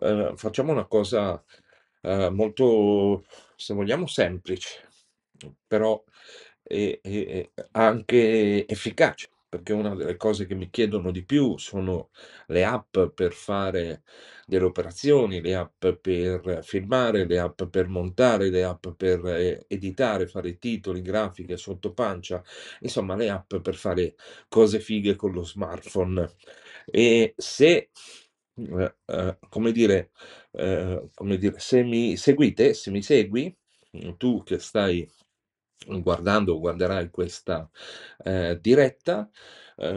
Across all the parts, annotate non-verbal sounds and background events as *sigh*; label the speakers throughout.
Speaker 1: Ehm, facciamo una cosa, ehm, molto, se vogliamo, semplice, però e e anche efficace, perché una delle cose che mi chiedono di più sono le app per fare delle operazioni, le app per filmare, le app per montare, le app per e editare, fare titoli, grafiche, sottopancia, insomma le app per fare cose fighe con lo smartphone. E se, ehm, ehm, come dire ehm, come dire, se mi seguite, se mi segui, mhmm, tu che stai guardando o guarderai questa, ehm, diretta,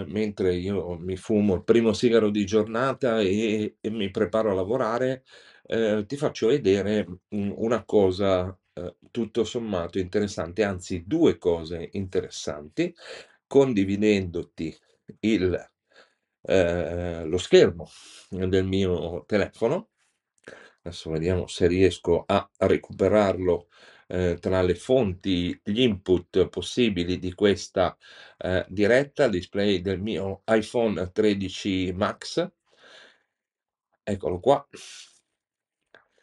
Speaker 1: mentre io mi fumo il primo sigaro di giornata e e mi preparo a lavorare, ti faccio vedere, mhmm, una cosa, tutto sommato interessante, anzi 2 cose interessanti, condividendoti il ehm, lo schermo del mio telefono. Adesso vediamo se riesco a recuperarlo, ehm, tra le fonti, gli input possibili di questa, ehm, diretta, display del mio iPhone 13 Max. Eccolo qua.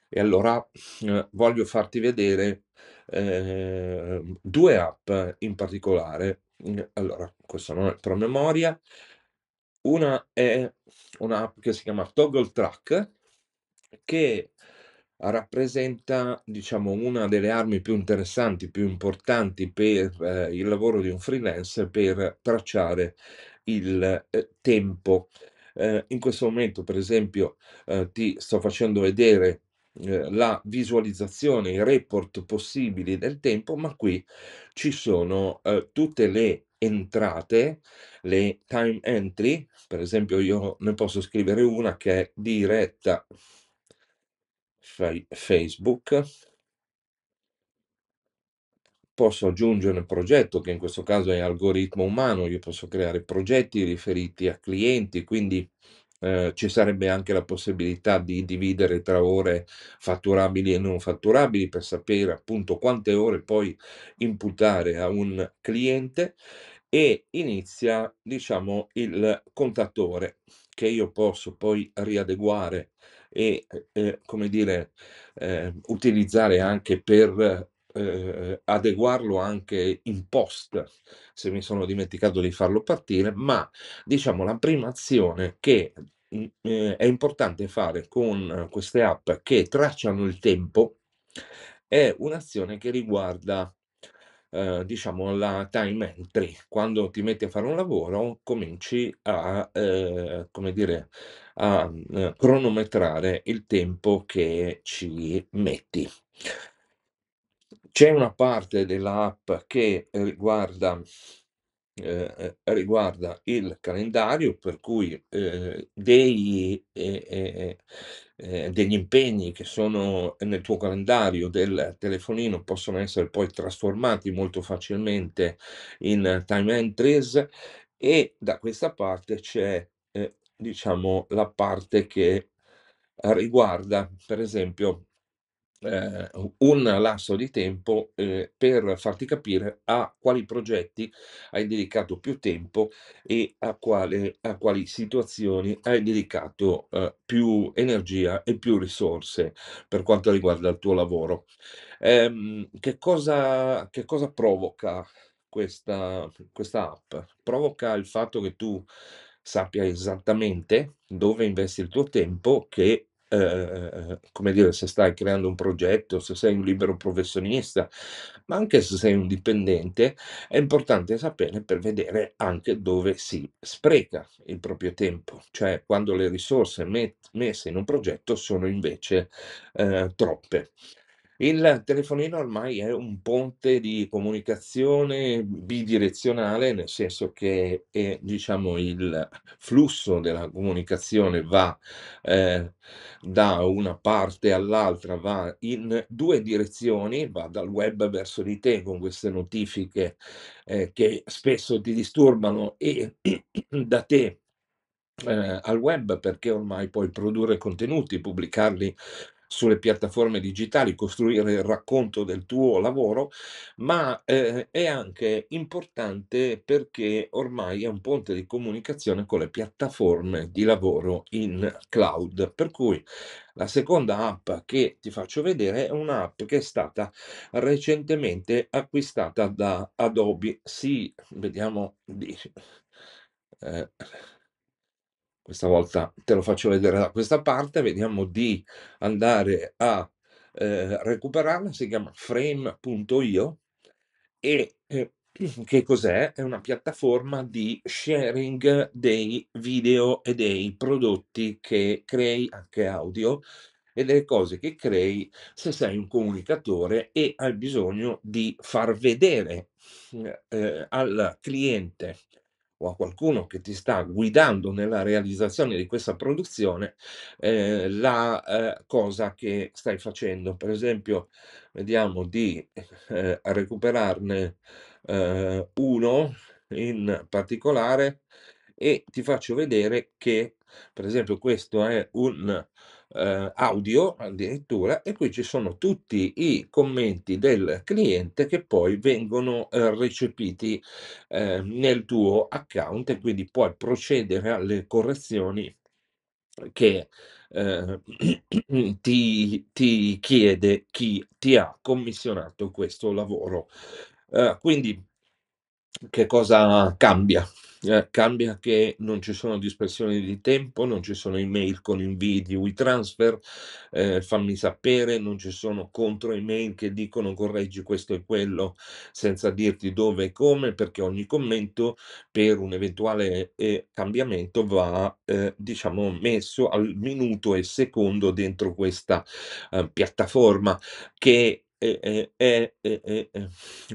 Speaker 1: E allora, ehm, voglio farti vedere, ehm, 2 app in particolare. Allora, questo non è promemoria. Una è un'app che si chiama Toggle Track, che rappresenta, diciamo, una delle armi più interessanti, più importanti per eh, il lavoro di un freelance per tracciare il, ehm, tempo. Ehm, in questo momento, per esempio, ehm, ti sto facendo vedere, ehm, la visualizzazione, i report possibili del tempo, ma qui ci sono, ehm, tutte le entrate, le time entry, per esempio io ne posso scrivere una che è diretta Facebook. Posso aggiungere un progetto, che in questo caso è algoritmo umano, io posso creare progetti riferiti a clienti, quindi, ehm, ci sarebbe anche la possibilità di dividere tra ore fatturabili e non fatturabili, per sapere appunto quante ore poi imputare a un cliente, e inizia, diciamo, il contatore, che io posso poi riadeguare e, e- e, come dire, ehm, utilizzare anche per ehm, adeguarlo anche in post, se mi sono dimenticato di farlo partire, ma diciamo la prima azione che, mhmm, ehm, è importante fare con queste app che tracciano il tempo, è un'azione che riguarda, ehm, diciamo la time entry. Quando ti metti a fare un lavoro cominci a, ehm, come dire, a, mhmm, cronometrare il tempo che ci metti. C'è una parte dell'app che riguarda ehm, ehm, riguarda il calendario, per cui, ehm, dei e e ehm, degli impegni che sono nel tuo calendario del telefonino possono essere poi trasformati molto facilmente in time entries e da questa parte c'è, diciamo la parte che riguarda, per esempio u un lasso di tempo, ehm, per farti capire a quali progetti hai dedicato più tempo e a quale a quali situazioni hai dedicato, uhm, più energia e più risorse per quanto riguarda il tuo lavoro. Ehm, che cosa che cosa provoca questa questa app? Provoca il fatto che tu sappia esattamente dove investi il tuo tempo, che ehm, come dire, se stai creando un progetto, se sei un libero professionista, ma anche se sei un dipendente, è importante sapere per vedere anche dove si spreca il proprio tempo, cioè quando le risorse met messe in un progetto sono invece, ehm, troppe. Il telefonino ormai è un ponte di comunicazione bidirezionale, nel senso che, ehm, diciamo il flusso della comunicazione va, ehm, da una parte all'altra, va in 2 direzioni, va dal web verso di te con queste notifiche, ehm, che spesso ti disturbano e *clears throat* da te, ehm, al web, perché ormai puoi produrre contenuti, pubblicarli sulle piattaforme digitali, costruire il racconto del tuo lavoro, ma, ehm, è anche importante perché ormai è un ponte di comunicazione con le piattaforme di lavoro in cloud. Per cui la seconda app che ti faccio vedere è un'app che è stata recentemente acquistata da Adobe. Sì, vediamo di ehm, questa volta te lo faccio vedere da questa parte, vediamo di andare a, ehm, recuperarla, si chiama frame.io e, ehm, che cos'è? È una piattaforma di sharing dei video e dei prodotti che crei, anche audio, e delle cose che crei se sei un comunicatore e hai bisogno di far vedere, ehm, al cliente o a qualcuno che ti sta guidando nella realizzazione di questa produzione, ehm, la, ehm, cosa che stai facendo. Per esempio, vediamo di, ehm, recuperarne, ehm, uno in particolare e ti faccio vedere che, per esempio, questo è un, ehm, audio addirittura e qui ci sono tutti i commenti del cliente che poi vengono, ehm, recepiti, ehm, nel tuo account e quindi puoi procedere alle correzioni che, ehm, *clears throat* ti ti chiede chi ti ha commissionato questo lavoro. Ehm, quindi che cosa cambia? Ehm, cambia che non ci sono dispersioni di tempo, non ci sono email con invii WeTransfer, ehm, fammi sapere, non ci sono contro email che dicono correggi questo e quello senza dirti dove e come, perché ogni commento per un eventuale, ehm, cambiamento va, ehm, diciamo messo al minuto e secondo dentro questa, ehm, piattaforma che è è è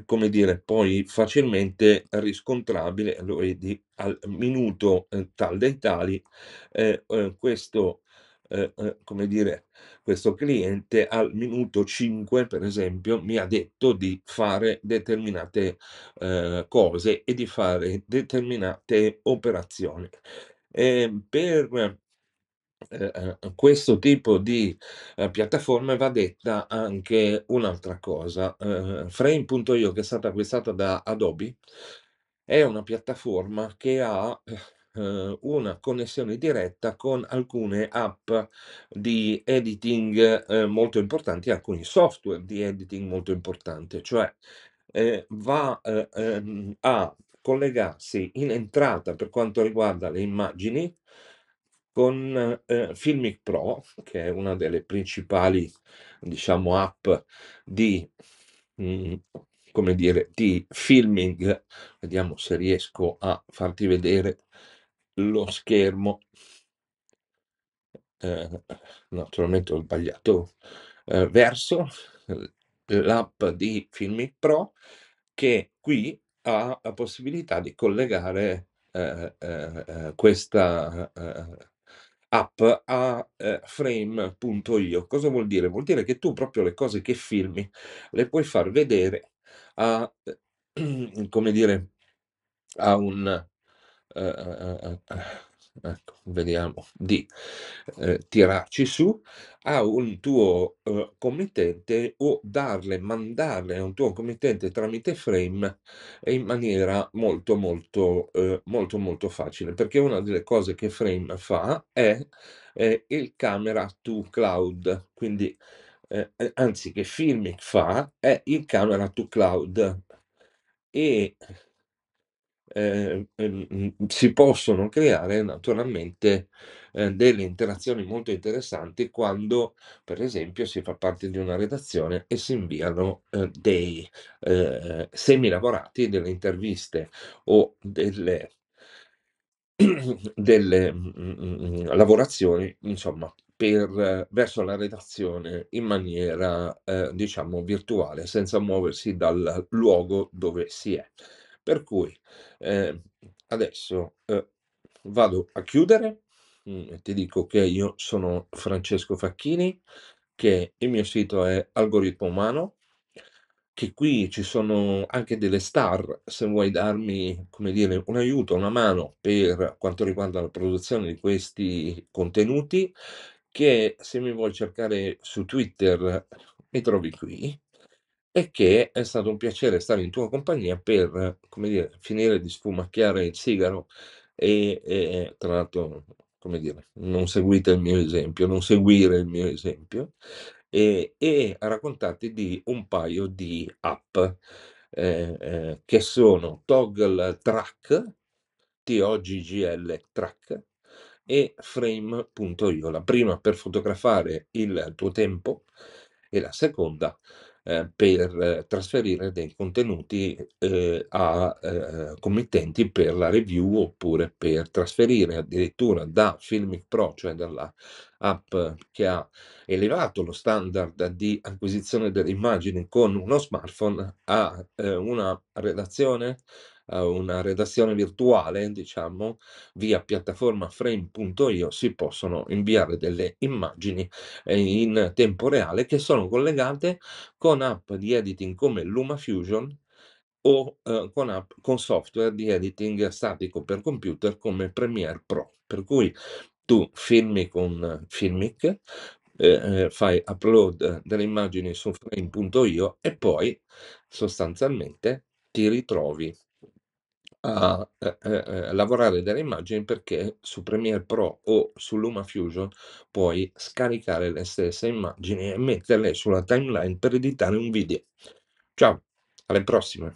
Speaker 1: come dire, poi facilmente riscontrabile, lo vedi al minuto, ehm, tal dei tali, ehm, uhm, questo, come dire, questo cliente al minuto 5, per esempio, mi ha detto di fare determinate, cose e di fare determinate operazioni. Per ehm, ehm, questo tipo di, ehm, piattaforme va detta anche un'altra cosa. Ehm, Frame.io che è stata acquistata da Adobe, è una piattaforma che ha, ehm, una connessione diretta con alcune app di editing, ehm, molto importanti, alcuni software di editing molto importante, cioè, va, ehm, a collegarsi in entrata per quanto riguarda le immagini con, ehm, Filmic Pro, che è una delle principali, diciamo, app di mhmm, come dire, di filming. Vediamo se riesco a farti vedere lo schermo. Ehm, naturalmente ho sbagliato, ehm, verso, l'app di Filmic Pro che qui ha la possibilità di collegare, ehm, ehm, ehm, questa, ehm, app a, ehm, Frame.io. Cosa vuol dire? Vuol dire che tu proprio le cose che filmi le puoi far vedere a *clears throat* come dire, a un ehm, ehm, ehm, ecco, vediamo di, ehm, tirarci su, a un tuo, uhm, committente o darle mandarle a un tuo committente tramite Frame in maniera molto, molto, uhm, molto, molto facile. Perché una delle cose che Frame fa è, ehm, il camera to cloud, quindi, ehm, ehm, anzi che Filmic fa è il camera to cloud. E ehm, ehm, si possono creare naturalmente, ehm, delle interazioni molto interessanti quando, per esempio, si fa parte di una redazione e si inviano, ehm, dei, ehm, semilavorati, delle interviste o delle *clears throat* delle, mhmm, mhmm, mhmm, lavorazioni, insomma, per verso la redazione in maniera, ehm, diciamo virtuale, senza muoversi dal luogo dove si è. Per cui, ehm, adesso, uhm, vado a chiudere, e ti dico che io sono Francesco Facchini, che il mio sito è Algoritmo Umano, che qui ci sono anche delle star, se vuoi darmi, come dire, un aiuto, una mano per quanto riguarda la produzione di questi contenuti, che se mi vuoi cercare su Twitter mi trovi qui e che è stato un piacere stare in tua compagnia per, come dire, finire di sfumacchiare il sigaro e, e tra l'altro, come dire, non seguite il mio esempio, non seguire il mio esempio e, e raccontarti di un paio di app eh, eh, che sono Toggle Track, T-O-G-G-L Track, e frame.io, la prima per fotografare il tuo tempo e la seconda eh, per trasferire dei contenuti eh, a eh, committenti per la review oppure per trasferire addirittura da Filmic Pro, cioè dalla app che ha elevato lo standard di acquisizione delle immagini con uno smartphone a eh, una redazione una redazione virtuale, diciamo, via piattaforma frame.io si possono inviare delle immagini eh, in tempo reale che sono collegate con app di editing come LumaFusion o eh, con, app, con software di editing statico per computer come Premiere Pro. Per cui tu filmi con Filmic, eh, eh fai upload delle immagini su frame.io e poi sostanzialmente ti ritrovi a eh, eh, lavorare delle immagini perché su Premiere Pro o su LumaFusion puoi scaricare le stesse immagini e metterle sulla timeline per editare un video. Ciao, alle prossime!